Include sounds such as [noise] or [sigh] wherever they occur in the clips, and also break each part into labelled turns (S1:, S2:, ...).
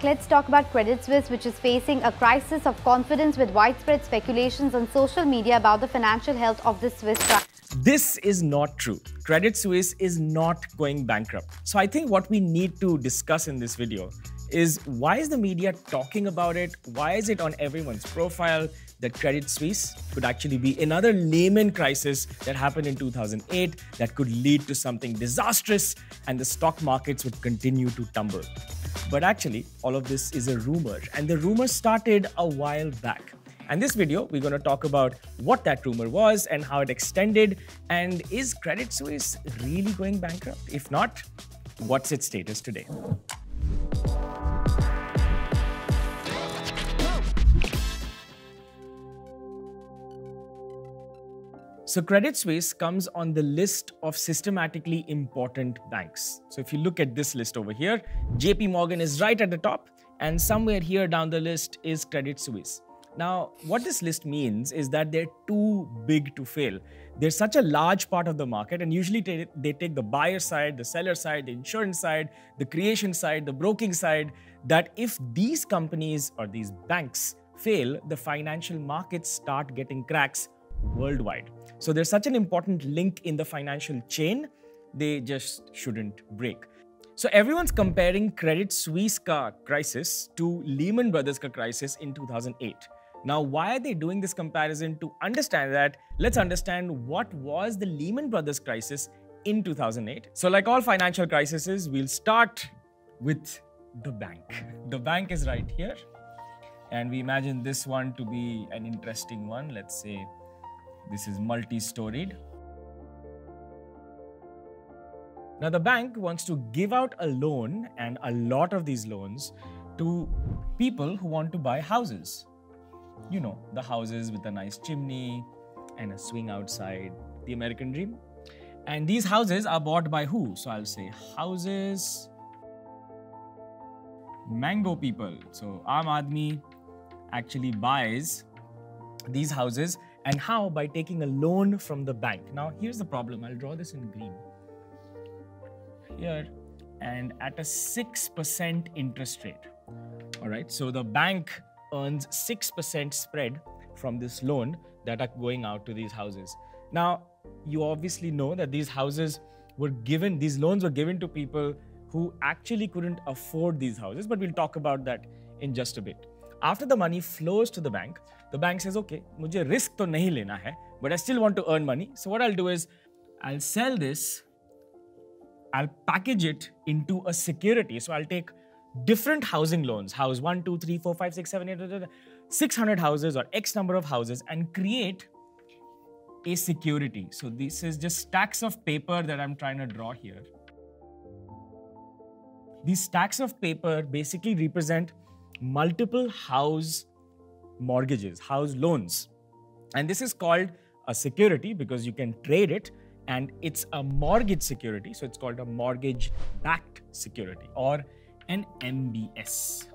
S1: Let's talk about Credit Suisse, which is facing a crisis of confidence with widespread speculations on social media about the financial health of the Swiss franc.
S2: This is not true. Credit Suisse is not going bankrupt. So I think what we need to discuss in this video is why is the media talking about it? Why is it on everyone's profile that Credit Suisse could actually be another Lehman crisis that happened in 2008 that could lead to something disastrous and the stock markets would continue to tumble. But actually, all of this is a rumor, and the rumor started a while back. And this video, we're going to talk about what that rumor was and how it extended. And is Credit Suisse really going bankrupt? If not, what's its status today? So Credit Suisse comes on the list of systematically important banks. So if you look at this list over here, JP Morgan is right at the top and somewhere here down the list is Credit Suisse. Now, what this list means is that they're too big to fail. They're such a large part of the market, and usually they take the buyer side, the seller side, the insurance side, the creation side, the broking side, that if these companies or these banks fail, the financial markets start getting cracks worldwide. So there's such an important link in the financial chain, they just shouldn't break. So everyone's comparing Credit Suisse ka crisis to Lehman Brothers ka crisis in 2008. Now, why are they doing this comparison? To understand that, let's understand what was the Lehman Brothers crisis in 2008. So like all financial crises, we'll start with the bank. The bank is right here. And we imagine this one to be an interesting one. Let's say this is multi-storied. Now the bank wants to give out a loan and a lot of these loans to people who want to buy houses. You know, the houses with a nice chimney and a swing outside, the American dream. And these houses are bought by who? So I'll say houses, mango people. So Aam Aadmi actually buys these houses and how? By taking a loan from the bank. Now, here's the problem. I'll draw this in green. Here, and at a 6% interest rate. All right, so the bank earns 6% spread from this loan that are going out to these houses. Now, you obviously know that these houses were given, these loans were given to people who actually couldn't afford these houses, but we'll talk about that in just a bit. After the money flows to the bank, the bank says, okay, मुझे risk तो नहीं लेना है, but I still want to earn money. So what I'll do is, I'll sell this, I'll package it into a security. So I'll take different housing loans, house 1, 2, 3, 4, 5, 6, 7, 8, 600 houses or X number of houses and create a security. So this is just stacks of paper that I'm trying to draw here. These stacks of paper basically represent multiple house mortgages, house loans. And this is called a security because you can trade it and it's a mortgage security. So it's called a mortgage backed security or an MBS.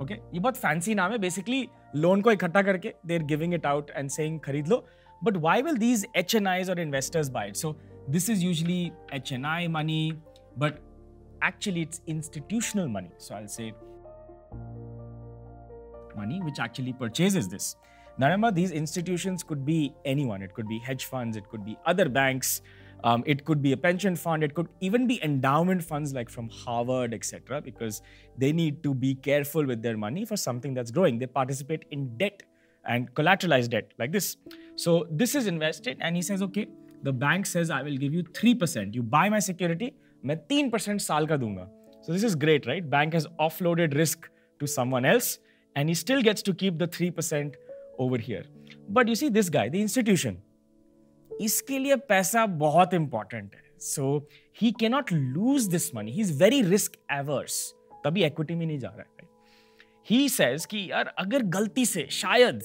S2: Okay, ये बहुत fancy नाम है. Basically, loan को इकट्ठा करके they're giving it out and saying खरीद लो. But why will these HNIs or investors buy it? So this is usually HNI money, but actually it's institutional money. So I'll say money which actually purchases this. Now remember, these institutions could be anyone. It could be hedge funds, it could be other banks, um, it could be a pension fund, it could even be endowment funds like from Harvard, etc. Because they need to be careful with their money for something that's growing. They participate in debt and collateralized debt like this. So this is invested, and he says, okay, the bank says I will give you three percent. You buy my security, मैं तीन percent साल का दूंगा. So this is great, right? Bank has offloaded risk to someone else and he still gets to keep the 3% over here. But you see, this guy, the institution, इसके लिए पैसा बहुत important है. So he can not lose this money he is very risk averse तभी equity में नहीं जा रहा है ही सेज कि यार अगर गलती से शायद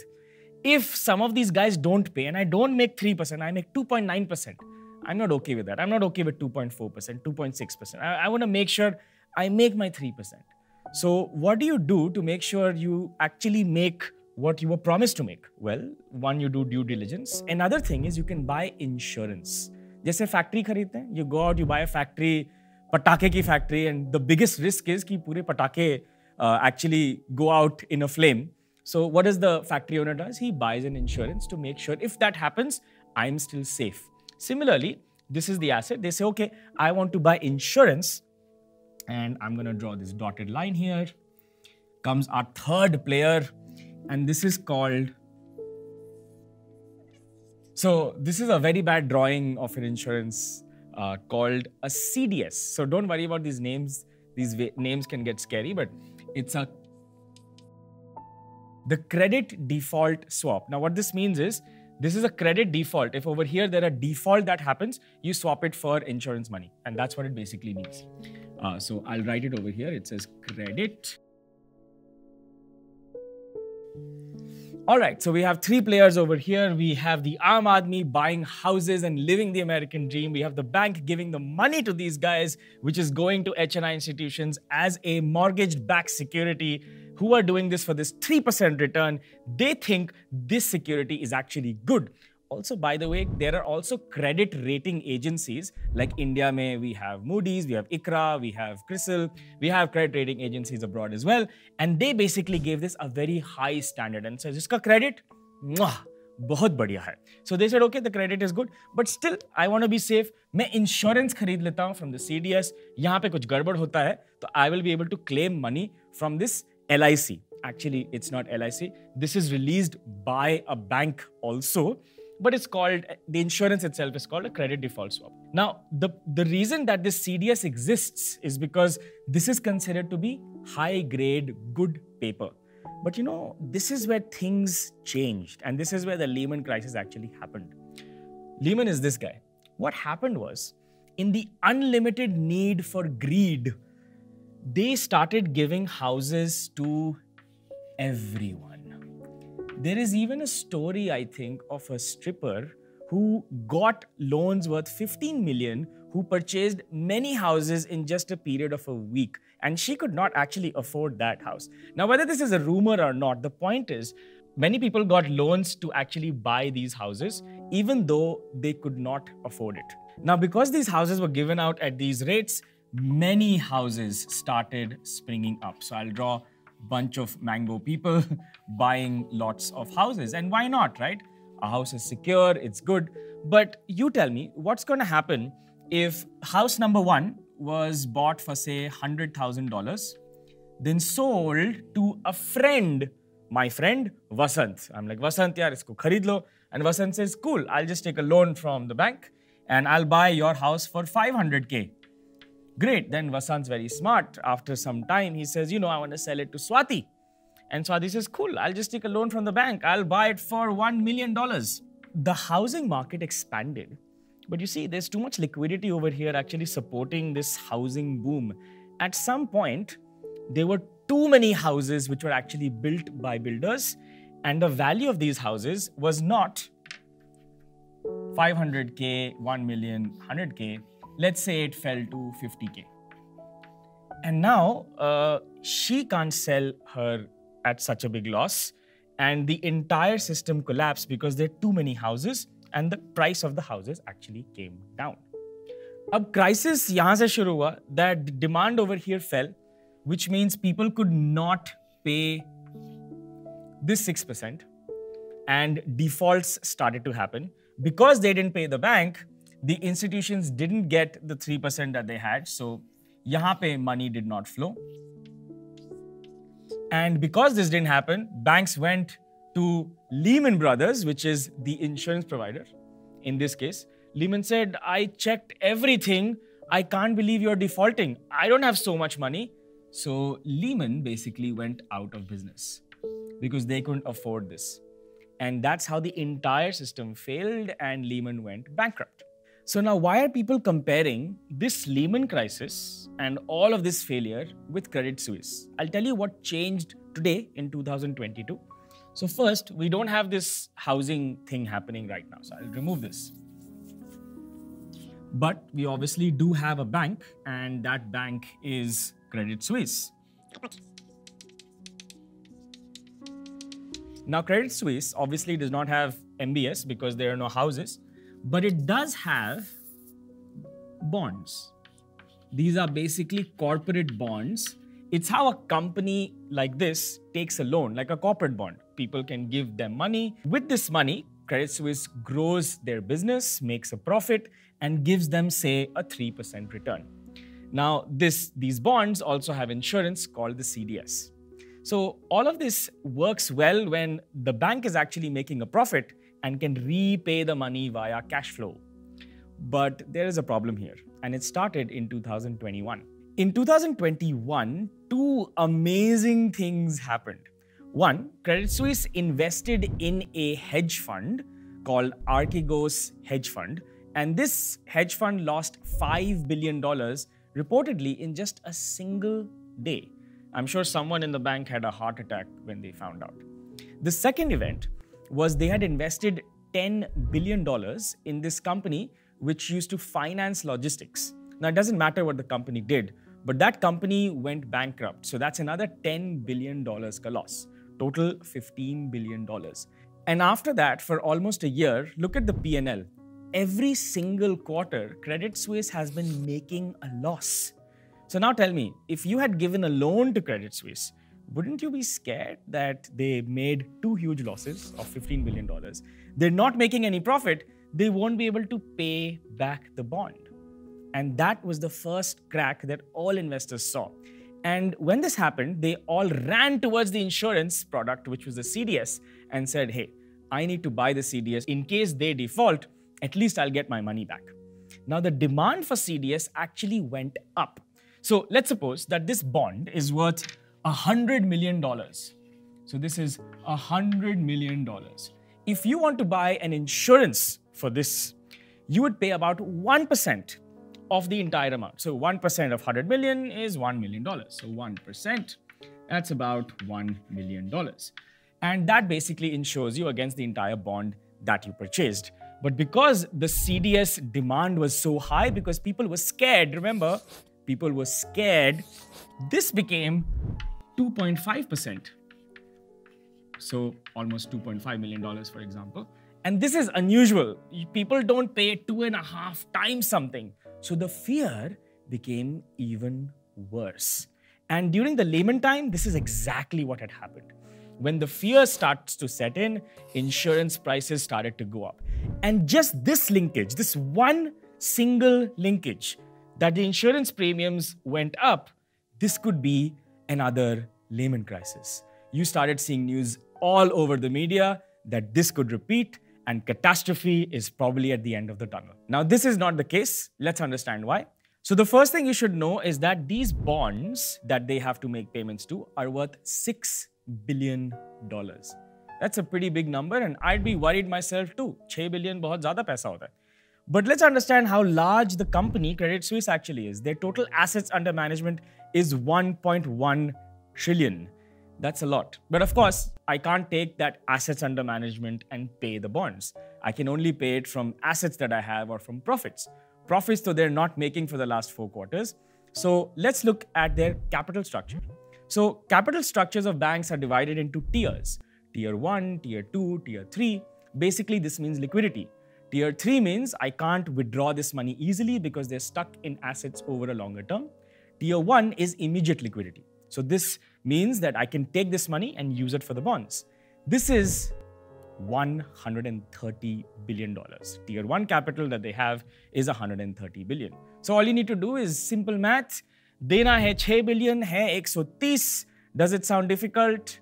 S2: if some of these guys don't pay and I don't make three percent I make two point nine percent I am not okay with that I am not okay with two point four percent two point six percent I want make sure I make my three percent So, what do you do to make sure you actually make what you were promised to make? Well, one, you do due diligence. Another thing is you can buy insurance. जैसे factory खरीदते हैं you go out you buy factory पटाखे की factory and the biggest risk is कि पूरे पटाखे uh, actually go out in a flame. So what does the factory owner does? He buys an insurance to make sure if that happens, I'm still safe. Similarly, this is the asset. They say, okay, I want to buy insurance and I'm going to draw this dotted line here. Comes our third player and this is called so this is a very bad drawing of an insurance uh, called a CDS. So don't worry about these names. These names can get scary, but it's a the credit default swap. Now what this means is this is a credit default. If over here there are default that happens, you swap it for insurance money, and that's what it basically means. Uh, so I'll write it over here. It says credit All right, so we have three players over here. We have the Aam buying houses and living the American dream. We have the bank giving the money to these guys, which is going to HNI institutions as a mortgage-backed security who are doing this for this 3% return. They think this security is actually good. Also, by the way, there are also credit rating agencies like India. May we have Moody's, we have ICRA, we have CRISIL, we have credit rating agencies abroad as well, and they basically gave this a very high standard and says, "Iska credit, mwah, बहुत बढ़िया है so they said okay the credit is good but still I want to be safe मैं insurance खरीद लेता हूँ from the C D S यहाँ पे कुछ गड़बड़ होता है तो I will be able to claim money from this L I C actually it's not lic this is released by a bank also but it's called the insurance itself is called a credit default swap. Now, the, the reason that this CDS exists is because this is considered to be high grade, good paper. But you know, this is where things changed, and this is where the Lehman crisis actually happened. Lehman is this guy. What happened was, in the unlimited need for greed, they started giving houses to everyone. There is even a story, I think, of a stripper who got loans worth 15 million who purchased many houses in just a period of a week and she could not actually afford that house. Now, whether this is a rumor or not, the point is many people got loans to actually buy these houses even though they could not afford it. Now, because these houses were given out at these rates, many houses started springing up. So I'll draw bunch of mango people [laughs] buying lots of houses. And why not, right? A house is secure, it's good. But you tell me, what's going to happen if house number one was bought for, say, $100,000, then sold to a friend, my friend Vasant. I'm like, Vasant, yaar, isko kharid lo. And Vasant says, cool, I'll just take a loan from the bank and I'll buy your house for 500K. Great. Then Vasant's very smart. After some time, he says, you know, I want to sell it to Swati. And Swati says, cool, I'll just take a loan from the bank. I'll buy it for $1 million. The housing market expanded. But you see, there's too much liquidity over here actually supporting this housing boom. At some point, there were too many houses which were actually built by builders. And the value of these houses was not 500K, 1 million, 100K, let's say it fell to 50k. And now uh, she can't sell her at such a big loss, and the entire system collapsed because there are too many houses, and the price of the houses actually came down. अब crisis यहाँ से शुरू हुआ that demand over here fell, which means people could not pay this 6%, and defaults started to happen. Because they didn't pay the bank, the institutions didn't get the 3% that they had. So, yahan pe money did not flow. And because this didn't happen, banks went to Lehman Brothers, which is the insurance provider in this case. Lehman said, I checked everything. I can't believe you're defaulting. I don't have so much money. So Lehman basically went out of business because they couldn't afford this. And that's how the entire system failed and Lehman went bankrupt. So now why are people comparing this Lehman crisis and all of this failure with Credit Suisse? I'll tell you what changed today in 2022. So first, we don't have this housing thing happening right now. So I'll remove this. But we obviously do have a bank and that bank is Credit Suisse. Now, Credit Suisse obviously does not have MBS because there are no houses but it does have bonds. These are basically corporate bonds, It's how a company like this takes a loan, like a corporate bond. People can give them money. With this money, Credit Suisse grows their business, makes a profit, and gives them, say, a 3% return. Now, this, these bonds also have insurance called the CDS. So, all of this works well when the bank is actually making a profit and can repay the money via cash flow. But there is a problem here, and it started in 2021. In 2021, two amazing things happened. One, Credit Suisse invested in a hedge fund called Archegos Hedge Fund, and this hedge fund lost $5 billion reportedly in just a single day. I'm sure someone in the bank had a heart attack when they found out. The second event was they had invested $10 billion in this company which used to finance logistics. Now, it doesn't matter what the company did, but that company went bankrupt. So that's another $10 billion loss. Total $15 billion. And after that, for almost a year, look at the PNL. Every single quarter, Credit Suisse has been making a loss. So now tell me, if you had given a loan to Credit Suisse, wouldn't you be scared that they made two huge losses of $15 billion? They're not making any profit, they won't be able to pay back the bond. And that was the first crack that all investors saw. And when this happened, they all ran towards the insurance product, which was the CDS, and said, hey, I need to buy the CDS. In case they default, at least I'll get my money back. Now, the demand for CDS actually went up so let's suppose that this bond is worth $100 million. So this is $100 million. If you want to buy an insurance for this, you would pay about 1% of the entire amount. So 1% of 100 million is $1 million. So 1%, that's about $1 million. And that basically insures you against the entire bond that you purchased. But because the CDS demand was so high, because people were scared, remember, people were scared, this became 2.5%. So almost $2.5 million, for example. And this is unusual. People don't pay two and a half times something. So the fear became even worse. And during the Lehman time, this is exactly what had happened. When the fear starts to set in, insurance prices started to go up. And just this linkage, this one single linkage, that the insurance premiums went up, this could be another Lehman crisis. You started seeing news all over the media that this could repeat and catastrophe is probably at the end of the tunnel. Now, this is not the case. Let's understand why. So, the first thing you should know is that these bonds that they have to make payments to are worth $6 billion. That's a pretty big number, and I'd be worried myself too. 6 billion bahut zyada paisa hota hai. But let's understand how large the company Credit Suisse actually is. Their total assets under management is $1.1 trillion. That's a lot. But of course, I can't take that assets under management and pay the bonds. I can only pay it from assets that I have or from profits. Profits, though, they're not making for the last four quarters. So let's look at their capital structure. So, capital structures of banks are divided into tiers tier 1, tier 2, tier 3. Basically, this means liquidity. Tier 3 means I can't withdraw this money easily because they're stuck in assets over a longer term. Tier 1 is immediate liquidity. So this means that I can take this money and use it for the bonds. This is $130 billion. Tier 1 capital that they have is 130 billion. So all you need to do is simple math. Dena hai 6 billion, hai 130. Does it sound difficult?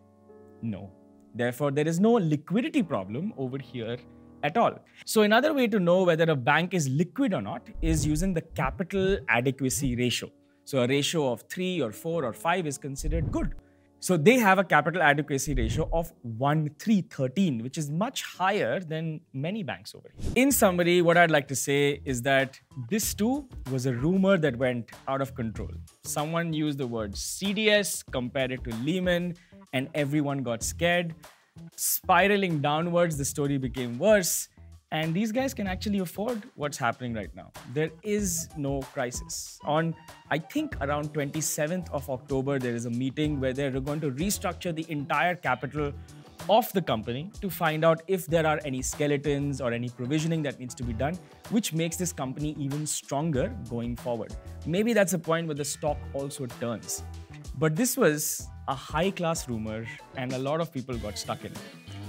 S2: No. Therefore, there is no liquidity problem over here at all. So another way to know whether a bank is liquid or not is using the capital adequacy ratio. So a ratio of 3 or 4 or 5 is considered good. So they have a capital adequacy ratio of one 1313, which is much higher than many banks over here. In summary, what I'd like to say is that this too was a rumor that went out of control. Someone used the word CDS, compared it to Lehman, and everyone got scared spiraling downwards, the story became worse. And these guys can actually afford what's happening right now. There is no crisis. On, I think, around 27th of October, there is a meeting where they're going to restructure the entire capital of the company to find out if there are any skeletons or any provisioning that needs to be done, which makes this company even stronger going forward. Maybe that's a point where the stock also turns. But this was a high class rumor, and a lot of people got stuck in it.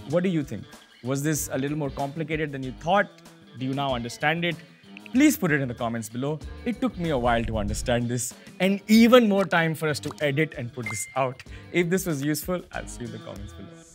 S2: What do you think? Was this a little more complicated than you thought? Do you now understand it? Please put it in the comments below. It took me a while to understand this, and even more time for us to edit and put this out. If this was useful, I'll see you in the comments below.